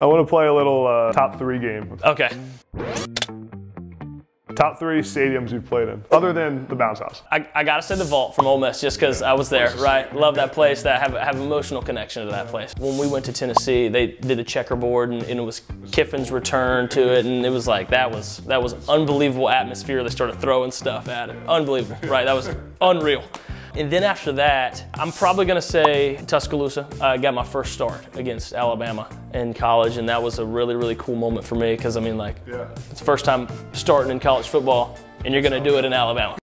I want to play a little uh, top three game. Okay. Top three stadiums you've played in, other than the Bounce House. I, I gotta say the Vaught from Ole Miss just because I was there, right? Love that place. That have have emotional connection to that place. When we went to Tennessee, they did the checkerboard, and, and it was Kiffin's return to it, and it was like that was that was unbelievable atmosphere. They started throwing stuff at it, unbelievable, right? That was unreal. And then after that, I'm probably gonna say Tuscaloosa. I got my first start against Alabama in college, and that was a really, really cool moment for me because I mean, like, Yeah. it's the first time starting in college football, and you're gonna do it in Alabama.